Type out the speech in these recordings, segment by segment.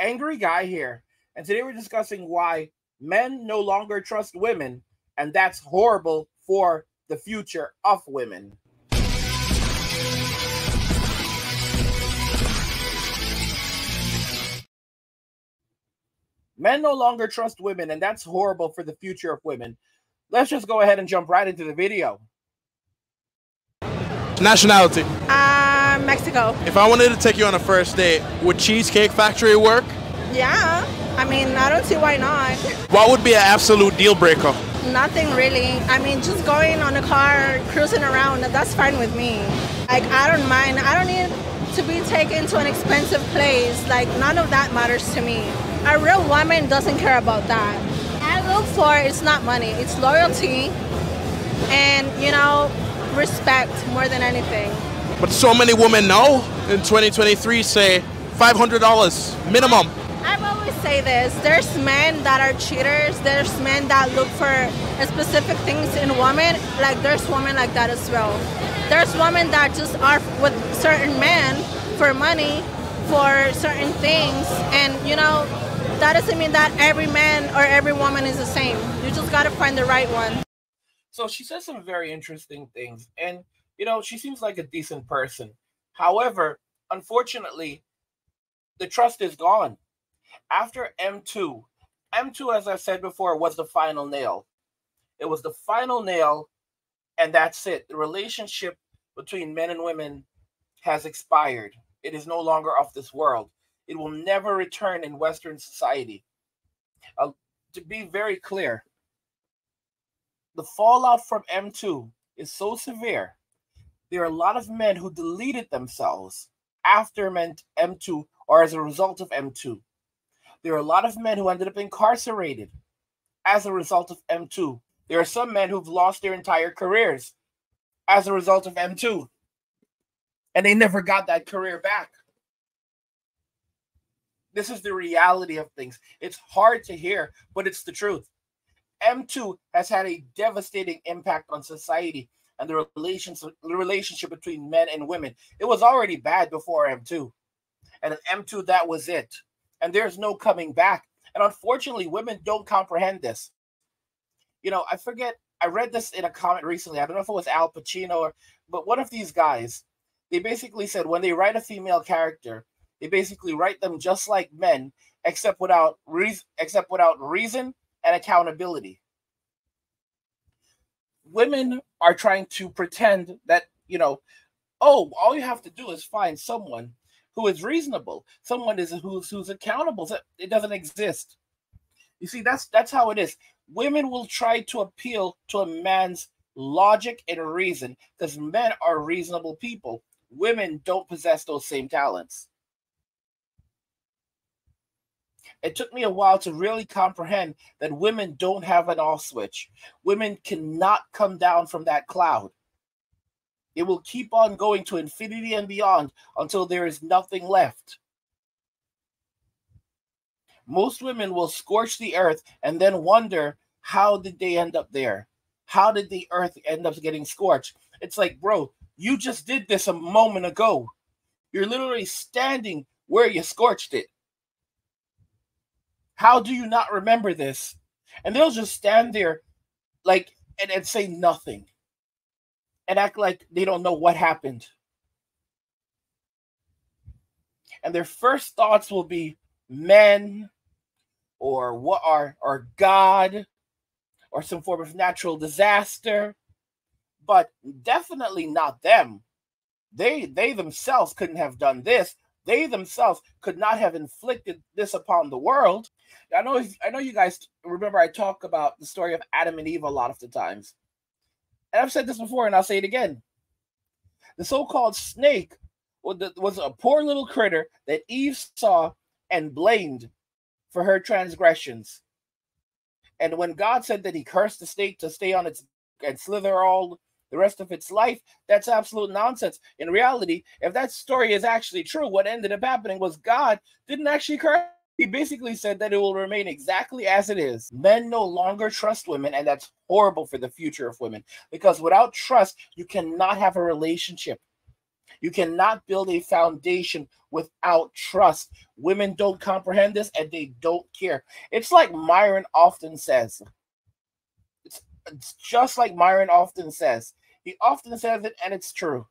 Angry Guy here, and today we're discussing why men no longer trust women, and that's horrible for the future of women. Men no longer trust women, and that's horrible for the future of women. Let's just go ahead and jump right into the video. Nationality. Uh, Mexico. If I wanted to take you on a first date, would Cheesecake Factory work? Yeah. I mean, I don't see why not. What would be an absolute deal breaker? Nothing really. I mean, just going on a car, cruising around, that's fine with me. Like, I don't mind. I don't need to be taken to an expensive place. Like, none of that matters to me. A real woman doesn't care about that. I look for it's not money, it's loyalty and, you know, respect more than anything. But so many women now in 2023 say $500 minimum. I've always say this. There's men that are cheaters. There's men that look for specific things in women. Like there's women like that as well. There's women that just are with certain men for money, for certain things, and you know that doesn't mean that every man or every woman is the same. You just got to find the right one. So she says some very interesting things, and you know she seems like a decent person. However, unfortunately, the trust is gone after MeToo, MeToo, as I said before, was the final nail. It was the final nail, and that's it. The relationship between men and women has expired. It is no longer of this world. It will never return in Western society. Uh, to be very clear, the fallout from MeToo is so severe. There are a lot of men who deleted themselves after MeToo or as a result of MeToo. There are a lot of men who ended up incarcerated as a result of MeToo. There are some men who've lost their entire careers as a result of MeToo. And they never got that career back. This is the reality of things. It's hard to hear, but it's the truth. MeToo has had a devastating impact on society and the relationship, the relationship between men and women. It was already bad before MeToo. And MeToo, that was it and there's no coming back. And unfortunately, women don't comprehend this. You know, I forget, I read this in a comment recently. I don't know if it was Al Pacino or, but one of these guys, they basically said when they write a female character, they basically write them just like men, except without reason, except without reason and accountability. Women are trying to pretend that, you know, oh, all you have to do is find someone who is reasonable, someone is who's who's accountable. It doesn't exist. You see, that's that's how it is. Women will try to appeal to a man's logic and reason because men are reasonable people. Women don't possess those same talents. It took me a while to really comprehend that women don't have an off switch. Women cannot come down from that cloud. It will keep on going to infinity and beyond until there is nothing left. Most women will scorch the earth and then wonder how did they end up there? How did the earth end up getting scorched? It's like, bro, you just did this a moment ago. You're literally standing where you scorched it. How do you not remember this? And they'll just stand there like and, and say nothing and act like they don't know what happened. And their first thoughts will be men or what are or God or some form of natural disaster, but definitely not them. They they themselves couldn't have done this. They themselves could not have inflicted this upon the world. I know I know you guys remember I talk about the story of Adam and Eve a lot of the times. And I've said this before and I'll say it again. The so called snake was a poor little critter that Eve saw and blamed for her transgressions. And when God said that he cursed the snake to stay on its and slither all the rest of its life, that's absolute nonsense. In reality, if that story is actually true, what ended up happening was God didn't actually curse he basically said that it will remain exactly as it is. Men no longer trust women, and that's horrible for the future of women because without trust, you cannot have a relationship. You cannot build a foundation without trust. Women don't comprehend this and they don't care. It's like Myron often says. It's, it's just like Myron often says. He often says it, and it's true.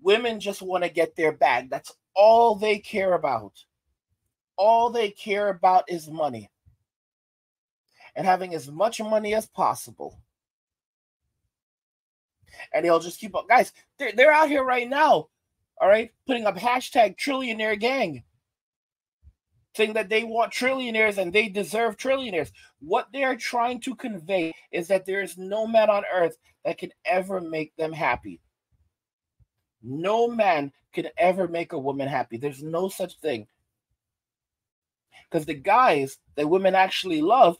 Women just want to get their bag. That's all they care about. All they care about is money and having as much money as possible. And they'll just keep up. Guys, they're, they're out here right now, all right, putting up hashtag trillionaire gang, saying that they want trillionaires and they deserve trillionaires. What they're trying to convey is that there is no man on earth that can ever make them happy. No man can ever make a woman happy. There's no such thing. Because the guys that women actually love,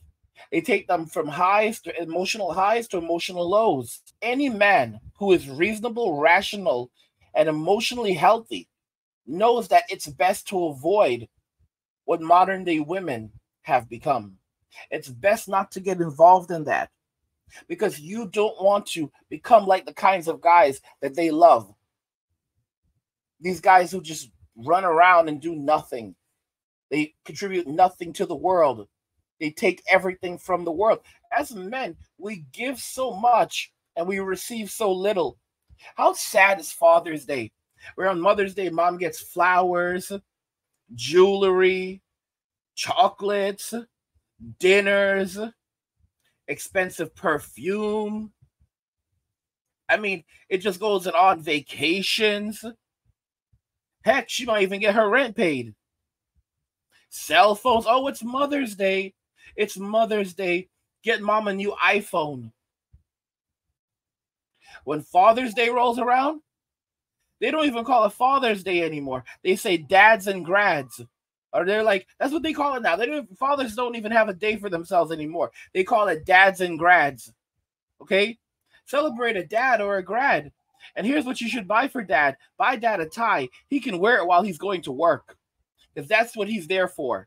they take them from highs to emotional highs to emotional lows. Any man who is reasonable, rational, and emotionally healthy knows that it's best to avoid what modern day women have become. It's best not to get involved in that because you don't want to become like the kinds of guys that they love these guys who just run around and do nothing. They contribute nothing to the world. They take everything from the world. As men, we give so much and we receive so little. How sad is Father's Day? Where on Mother's Day, mom gets flowers, jewelry, chocolates, dinners, expensive perfume. I mean, it just goes on vacations. Heck, she might even get her rent paid. Cell phones. Oh, it's Mother's Day. It's Mother's Day. Get mom a new iPhone. When Father's Day rolls around, they don't even call it Father's Day anymore. They say dads and grads. Or they're like, that's what they call it now. They don't fathers don't even have a day for themselves anymore. They call it dads and grads. Okay? Celebrate a dad or a grad. And here's what you should buy for dad buy dad a tie. He can wear it while he's going to work because that's what he's there for.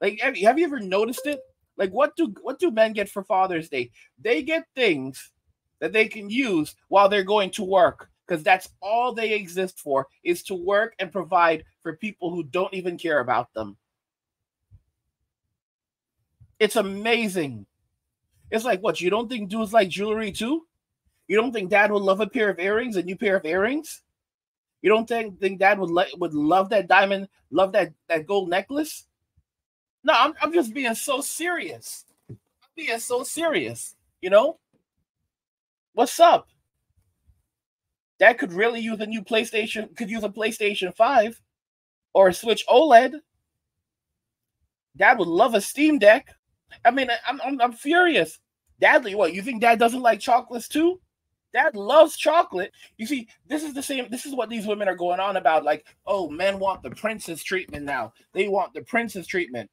Like, have you, have you ever noticed it? Like, what do what do men get for Father's Day? They get things that they can use while they're going to work because that's all they exist for is to work and provide for people who don't even care about them. It's amazing. It's like what you don't think dudes like jewelry too? You don't think dad would love a pair of earrings, a new pair of earrings? You don't think, think dad would le- would love that diamond, love that, that gold necklace? No, I'm, I'm just being so serious. I'm being so serious, you know? What's up? Dad could really use a new PlayStation, could use a PlayStation 5 or a Switch OLED. Dad would love a Steam Deck. I mean, I'm, I'm, I'm furious. Dad, what, you think dad doesn't like chocolates too? Dad loves chocolate. You see, this is the same. This is what these women are going on about. Like, oh, men want the princess treatment now. They want the princess treatment.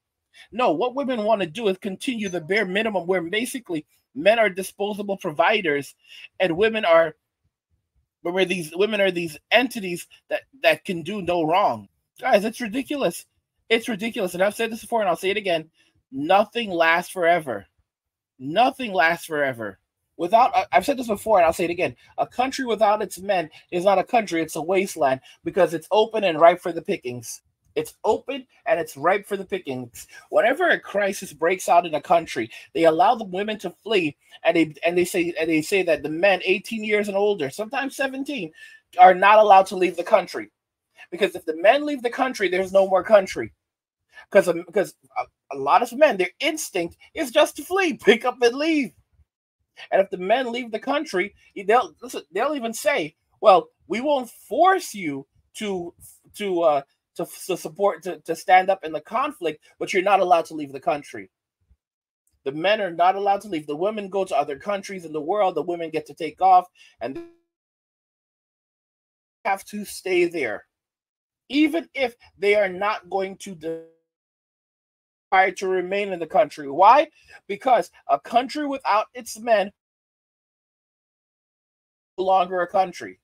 No, what women want to do is continue the bare minimum, where basically men are disposable providers, and women are, where these women are these entities that that can do no wrong. Guys, it's ridiculous. It's ridiculous, and I've said this before, and I'll say it again. Nothing lasts forever. Nothing lasts forever without I've said this before and I'll say it again. A country without its men is not a country, it's a wasteland because it's open and ripe for the pickings. It's open and it's ripe for the pickings. Whenever a crisis breaks out in a country, they allow the women to flee and they and they say and they say that the men 18 years and older, sometimes 17, are not allowed to leave the country. Because if the men leave the country, there's no more country. Because because a, a lot of men, their instinct is just to flee, pick up and leave. And if the men leave the country, they'll listen, they'll even say, "Well, we won't force you to to uh, to, to support to, to stand up in the conflict, but you're not allowed to leave the country." The men are not allowed to leave. The women go to other countries in the world. The women get to take off and have to stay there, even if they are not going to to remain in the country. Why? Because a country without its men no longer a country.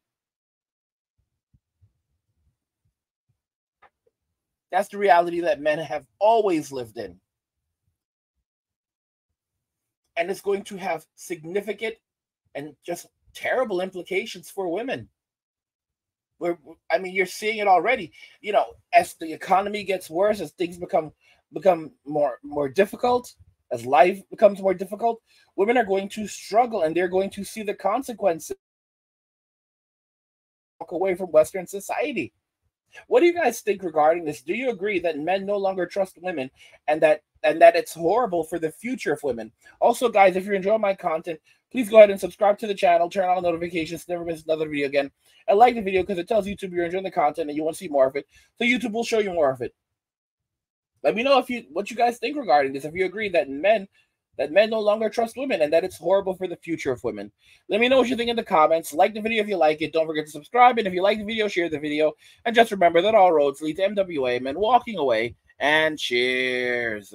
That's the reality that men have always lived in. And it's going to have significant and just terrible implications for women. We're, I mean, you're seeing it already. You know, as the economy gets worse, as things become become more more difficult, as life becomes more difficult, women are going to struggle, and they're going to see the consequences. Walk away from Western society. What do you guys think regarding this? Do you agree that men no longer trust women, and that and that it's horrible for the future of women? Also, guys, if you're enjoying my content, please go ahead and subscribe to the channel, turn on notifications, never miss another video again, and like the video because it tells YouTube you're enjoying the content and you want to see more of it. So YouTube will show you more of it. Let me know if you what you guys think regarding this. If you agree that men that men no longer trust women and that it's horrible for the future of women. Let me know what you think in the comments. Like the video if you like it. Don't forget to subscribe. And if you like the video, share the video. And just remember that all roads lead to MWA men walking away. And cheers.